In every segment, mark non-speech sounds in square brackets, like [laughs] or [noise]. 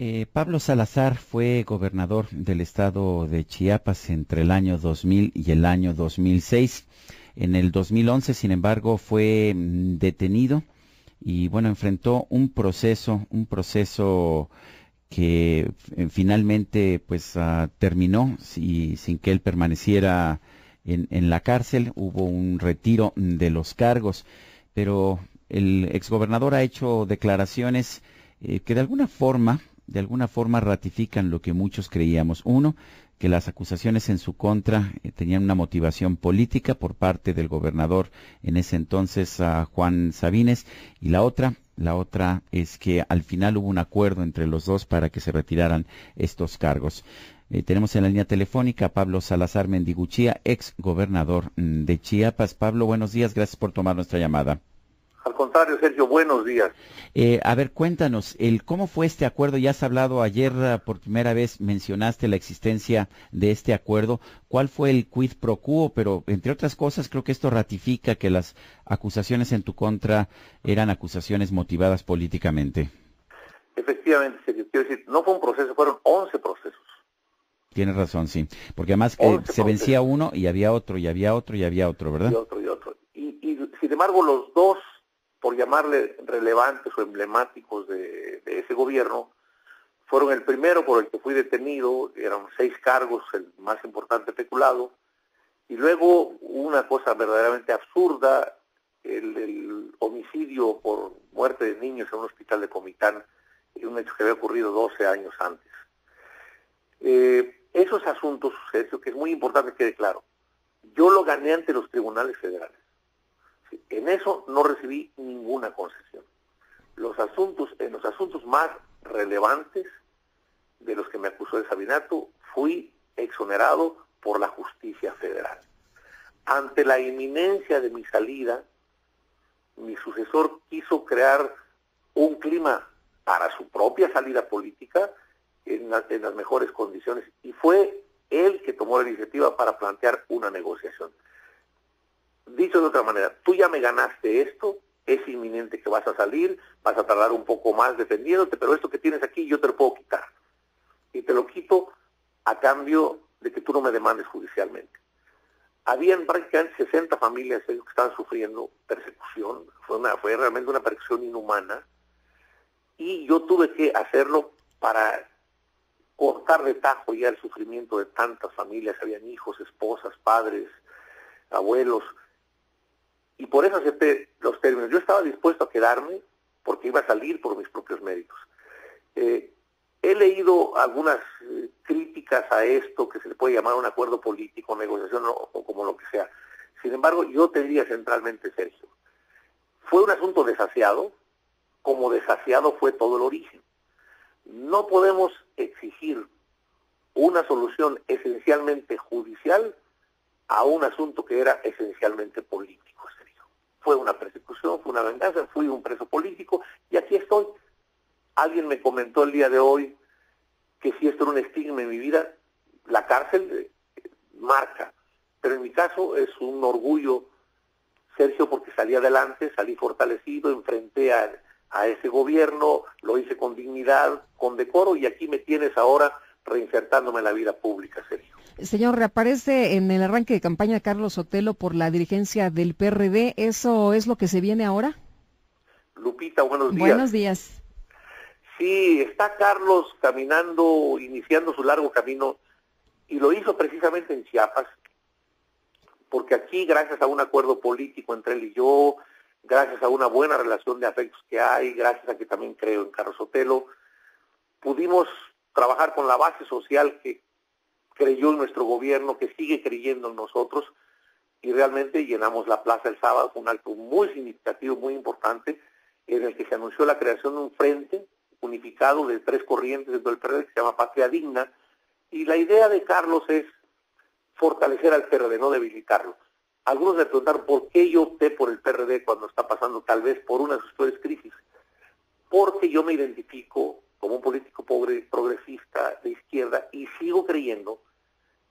Eh, Pablo Salazar fue gobernador del estado de Chiapas entre el año 2000 y el año 2006. En el 2011, sin embargo, fue mm, detenido y bueno, enfrentó un proceso, un proceso que eh, finalmente pues ah, terminó sin que él permaneciera en, la cárcel, hubo un retiro de los cargos, pero el exgobernador ha hecho declaraciones eh, que de alguna forma, de alguna forma ratifican lo que muchos creíamos. Uno, que las acusaciones en su contra eh, tenían una motivación política por parte del gobernador en ese entonces, a Juan Sabines, y la otra, la otra es que al final hubo un acuerdo entre los dos para que se retiraran estos cargos. Eh, tenemos en la línea telefónica a Pablo Salazar Mendiguchía, ex gobernador mm, de Chiapas. Pablo, buenos días, gracias por tomar nuestra llamada. Al contrario, Sergio, buenos días. Eh, a ver, cuéntanos, el cómo fue este acuerdo. Ya has hablado ayer ah, por primera vez, mencionaste la existencia de este acuerdo. ¿Cuál fue el quid pro quo? Pero entre otras cosas, creo que esto ratifica que las acusaciones en tu contra eran acusaciones motivadas políticamente. Efectivamente, Sergio, quiero decir, no fue un proceso, fueron 11 procesos. Tienes razón, sí. Porque además eh, se vencía uno y había otro, y había otro, y había otro, ¿verdad? Y otro, y otro. Y, sin embargo, los dos, por llamarle relevantes o emblemáticos de, ese gobierno, fueron el primero por el que fui detenido, eran seis cargos, el más importante peculado, y luego una cosa verdaderamente absurda, el, homicidio por muerte de niños en un hospital de Comitán, un hecho que había ocurrido 12 años antes. Eh, esos asuntos, Sergio, que es muy importante que quede claro, yo lo gané ante los tribunales federales. En eso no recibí ninguna concesión. Los asuntos, en los asuntos más relevantes de los que me acusó el Sabinato, fui exonerado por la justicia federal. Ante la inminencia de mi salida, mi sucesor quiso crear un clima para su propia salida política en, las mejores condiciones y fue él que tomó la iniciativa para plantear una negociación. Dicho de otra manera, tú ya me ganaste esto, es inminente que vas a salir, vas a tardar un poco más defendiéndote, pero esto que tienes aquí yo te lo puedo quitar. Y te lo quito a cambio de que tú no me demandes judicialmente. Habían prácticamente 60 familias que estaban sufriendo persecución, fue, una, fue realmente una persecución inhumana, y yo tuve que hacerlo para cortar de tajo ya el sufrimiento de tantas familias, habían hijos, esposas, padres, abuelos, y por eso acepté los términos. Yo estaba dispuesto a quedarme porque iba a salir por mis propios méritos. Eh, he leído algunas eh, críticas a esto, que se le puede llamar un acuerdo político, negociación o, o como lo que sea. Sin embargo, yo te diría centralmente, Sergio, fue un asunto desasiado, como desasiado fue todo el origen. No podemos exigir una solución esencialmente judicial a un asunto que era esencialmente político. Fue una persecución, fue una venganza, fui un preso político y aquí estoy. Alguien me comentó el día de hoy que si esto era un estigma en mi vida, la cárcel eh, marca. Pero en mi caso es un orgullo, Sergio, porque salí adelante, salí fortalecido, enfrenté a ese gobierno, lo hice con dignidad, con decoro y aquí me tienes ahora reinsertándome en la vida pública, Sergio. Señor, reaparece en el arranque de campaña Carlos Sotelo por la dirigencia del PRD. ¿Eso es lo que se viene ahora? Lupita, buenos días. Buenos días. Sí, está Carlos caminando, iniciando su largo camino, y lo hizo precisamente en Chiapas, porque aquí, gracias a un acuerdo político entre él y yo, gracias a una buena relación de afectos que hay, gracias a que también creo en Carlos Sotelo, pudimos trabajar con la base social que creyó en nuestro gobierno, que sigue creyendo en nosotros, y realmente llenamos la plaza el sábado, un acto muy significativo, muy importante, en el que se anunció la creación de un frente unificado de tres corrientes dentro del PRD que se llama Patria Digna, y la idea de Carlos es fortalecer al PRD, no debilitarlo. Algunos me preguntaron por qué yo opté por el PRD cuando está pasando tal vez por una de sus peores crisis. Porque yo me identifico como un político pobre, progresista de izquierda y sigo creyendo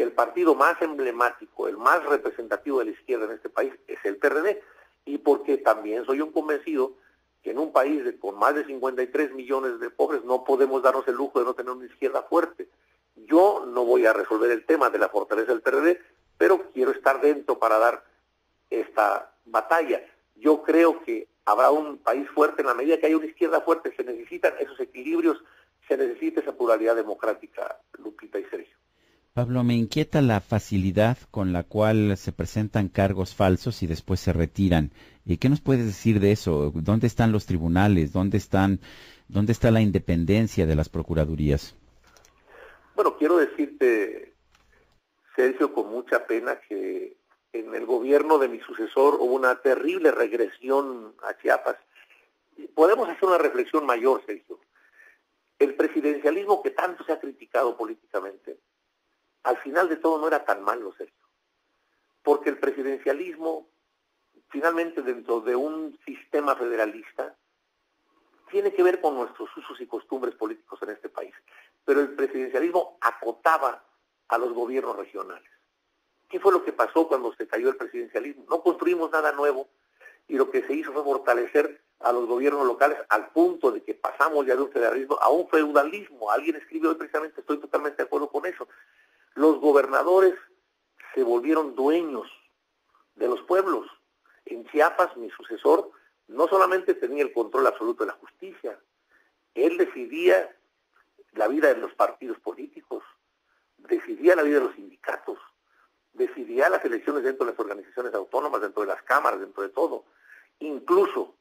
que el partido más emblemático, el más representativo de la izquierda en este país es el PRD. Y porque también soy un convencido que en un país de, con más de 53 millones de pobres no podemos darnos el lujo de no tener una izquierda fuerte. Yo no voy a resolver el tema de la fortaleza del PRD, pero quiero estar dentro para dar esta batalla. Yo creo que habrá un país fuerte en la medida que haya una izquierda fuerte, se necesitan esos equilibrios, se necesita esa pluralidad democrática, Lupita y Sergio. Pablo, me inquieta la facilidad con la cual se presentan cargos falsos y después se retiran. ¿Y qué nos puedes decir de eso? ¿Dónde están los tribunales? ¿Dónde están dónde está la independencia de las procuradurías? Bueno, quiero decirte, Sergio, con mucha pena que en el gobierno de mi sucesor hubo una terrible regresión a Chiapas. Podemos hacer una reflexión mayor, Sergio. El presidencialismo que tanto se ha criticado políticamente al final de todo no era tan malo, Sergio. Porque el presidencialismo, finalmente dentro de un sistema federalista, tiene que ver con nuestros usos y costumbres políticos en este país. Pero el presidencialismo acotaba a los gobiernos regionales. ¿Qué fue lo que pasó cuando se cayó el presidencialismo? No construimos nada nuevo y lo que se hizo fue fortalecer a los gobiernos locales al punto de que pasamos ya de un federalismo a un feudalismo. Alguien escribió precisamente, estoy totalmente de acuerdo con eso. Los gobernadores se volvieron dueños de los pueblos. En Chiapas, mi sucesor no solamente tenía el control absoluto de la justicia, él decidía la vida de los partidos políticos, decidía la vida de los sindicatos, decidía las elecciones dentro de las organizaciones autónomas, dentro de las cámaras, dentro de todo. Incluso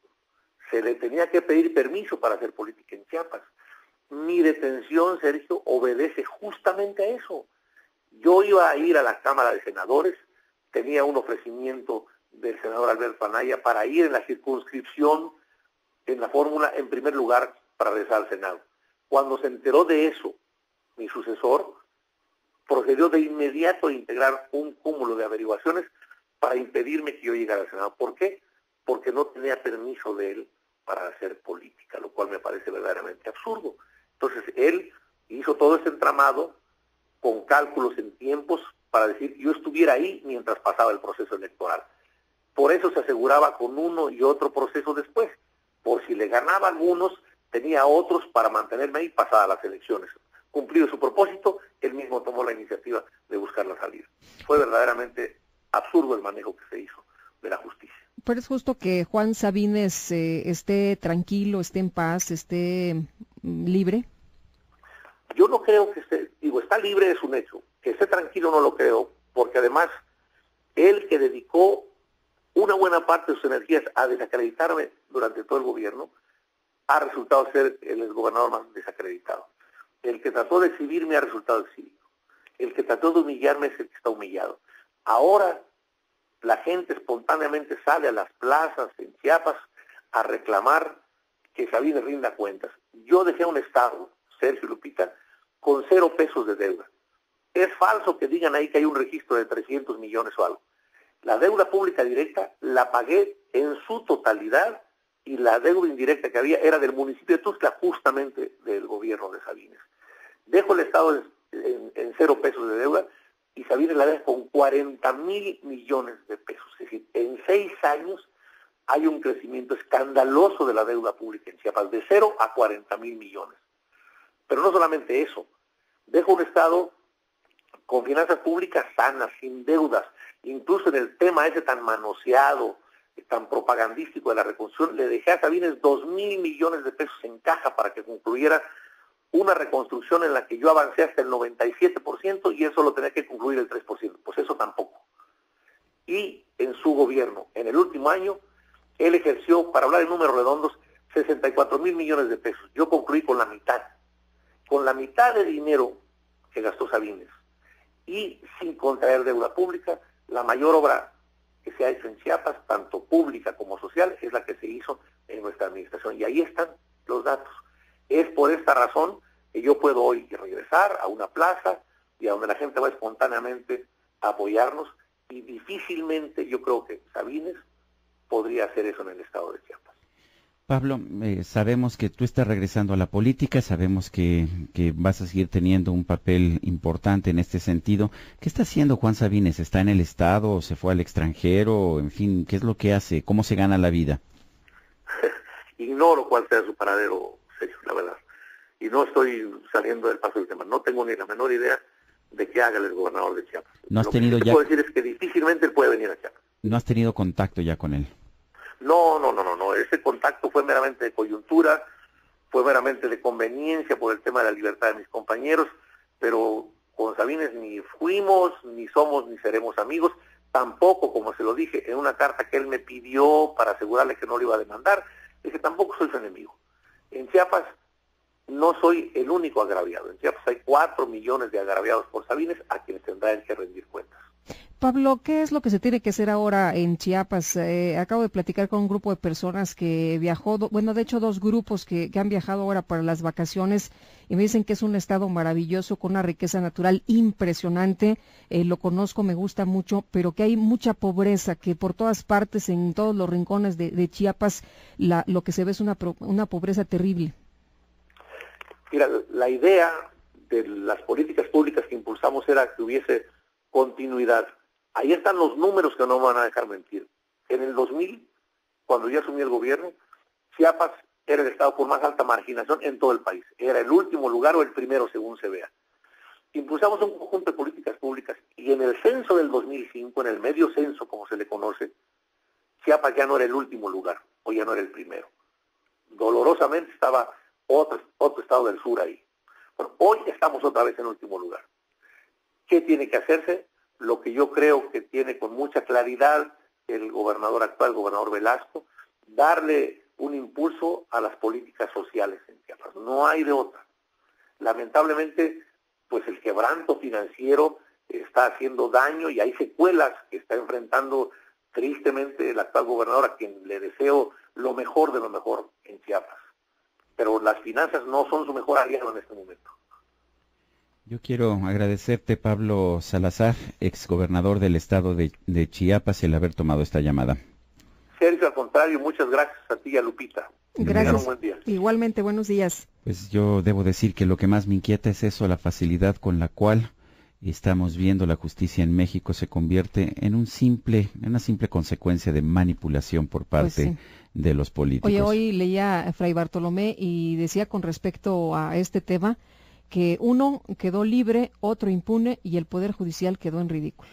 se le tenía que pedir permiso para hacer política en Chiapas. Mi detención, Sergio, obedece justamente a eso. Yo iba a ir a la Cámara de Senadores, tenía un ofrecimiento del senador Alberto Anaya para ir en la circunscripción, en la fórmula, en primer lugar, para regresar al Senado. Cuando se enteró de eso, mi sucesor procedió de inmediato a integrar un cúmulo de averiguaciones para impedirme que yo llegara al Senado. ¿Por qué? Porque no tenía permiso de él para hacer política, lo cual me parece verdaderamente absurdo. Entonces, él hizo todo ese entramado con cálculos en tiempos para decir yo estuviera ahí mientras pasaba el proceso electoral. Por eso se aseguraba con uno y otro proceso después. Por si le ganaba algunos, tenía otros para mantenerme ahí pasadas las elecciones. Cumplido su propósito, él mismo tomó la iniciativa de buscar la salida. Fue verdaderamente absurdo el manejo que se hizo de la justicia. Pero es justo que Juan Sabines eh, esté tranquilo, esté en paz, esté mm, libre. Yo no creo que esté, digo, está libre es un hecho. Que esté tranquilo no lo creo, porque además él que dedicó una buena parte de sus energías a desacreditarme durante todo el gobierno, ha resultado ser el gobernador más desacreditado. El que trató de exhibirme ha resultado exhibido. El que trató de humillarme es el que está humillado. Ahora la gente espontáneamente sale a las plazas en Chiapas a reclamar que Sabine rinda cuentas. Yo dejé un Estado Sergio Lupita, con cero pesos de deuda. Es falso que digan ahí que hay un registro de 300 millones o algo. La deuda pública directa la pagué en su totalidad y la deuda indirecta que había era del municipio de Tuzla, justamente del gobierno de Sabines. Dejo el Estado en, cero pesos de deuda y Sabines la deja con 40 mil millones de pesos. Es decir, en seis años hay un crecimiento escandaloso de la deuda pública en Chiapas, de cero a 40 mil millones. Pero no solamente eso, deja un Estado con finanzas públicas sanas, sin deudas, incluso en el tema ese tan manoseado, tan propagandístico de la reconstrucción, le dejé a Sabines dos mil millones de pesos en caja para que concluyera una reconstrucción en la que yo avancé hasta el 97% y eso lo tenía que concluir el 3%. Pues eso tampoco. Y en su gobierno, en el último año, él ejerció, para hablar de números redondos, 64 mil millones de pesos. Yo concluí con la mitad con la mitad de dinero que gastó Sabines y sin contraer deuda pública, la mayor obra que se ha hecho en Chiapas, tanto pública como social, es la que se hizo en nuestra administración. Y ahí están los datos. Es por esta razón que yo puedo hoy regresar a una plaza y a donde la gente va espontáneamente a apoyarnos y difícilmente yo creo que Sabines podría hacer eso en el estado de Chiapas. Pablo, eh, sabemos que tú estás regresando a la política, sabemos que, vas a seguir teniendo un papel importante en este sentido. ¿Qué está haciendo Juan Sabines? ¿Está en el Estado? ¿Se fue al extranjero? En fin, ¿qué es lo que hace? ¿Cómo se gana la vida? [laughs] ignoro cuál sea su paradero, Sergio, la verdad. Y no estoy saliendo del paso del tema. No tengo ni la menor idea de qué haga el gobernador de Chiapas. No has Lo tenido que ya- puedo decir es que difícilmente él puede venir a Chiapas. No has tenido contacto ya con él. No, no, no, no, no. Ese contacto fue meramente de coyuntura, fue meramente de conveniencia por el tema de la libertad de mis compañeros, pero con Sabines ni fuimos, ni somos, ni seremos amigos. Tampoco, como se lo dije, en una carta que él me pidió para asegurarle que no lo iba a demandar, dije, tampoco soy su enemigo. En Chiapas no soy el único agraviado. En Chiapas hay cuatro millones de agraviados por Sabines a quienes tendrá él que rendir cuentas. Pablo, ¿qué es lo que se tiene que hacer ahora en Chiapas? Eh, acabo de platicar con un grupo de personas que viajó, bueno, de hecho dos grupos que, han viajado ahora para las vacaciones y me dicen que es un estado maravilloso con una riqueza natural impresionante. Eh, lo conozco, me gusta mucho, pero que hay mucha pobreza, que por todas partes, en todos los rincones de, Chiapas, la- lo que se ve es una, una pobreza terrible. Mira, la idea de las políticas públicas que impulsamos era que hubiese continuidad. Ahí están los números que no me van a dejar mentir. En el 2000, cuando yo asumí el gobierno, Chiapas era el estado con más alta marginación en todo el país. Era el último lugar o el primero, según se vea. Impulsamos un conjunto de políticas públicas y en el censo del 2005, en el medio censo, como se le conoce, Chiapas ya no era el último lugar, o ya no era el primero. Dolorosamente estaba otro, otro estado del sur ahí. Hoy estamos otra vez en último lugar. ¿Qué tiene que hacerse? Lo que yo creo que tiene con mucha claridad el gobernador actual, el gobernador Velasco, darle un impulso a las políticas sociales en Chiapas. No hay de otra. Lamentablemente, pues el quebranto financiero está haciendo daño y hay secuelas que está enfrentando tristemente el actual gobernador, a quien le deseo lo mejor de lo mejor en Chiapas. Pero las finanzas no son su mejor aliado en este momento. Yo quiero agradecerte, Pablo Salazar, exgobernador del estado de, de Chiapas, el haber tomado esta llamada. Sergio, al contrario, muchas gracias a ti y a Lupita. Gracias. Un buen día. Igualmente, buenos días. Pues yo debo decir que lo que más me inquieta es eso, la facilidad con la cual estamos viendo la justicia en México se convierte en un simple, en una simple consecuencia de manipulación por parte Pues sí. de los políticos. Oye, hoy leía a Fray Bartolomé y decía con respecto a este tema que uno quedó libre, otro impune y el Poder Judicial quedó en ridículo.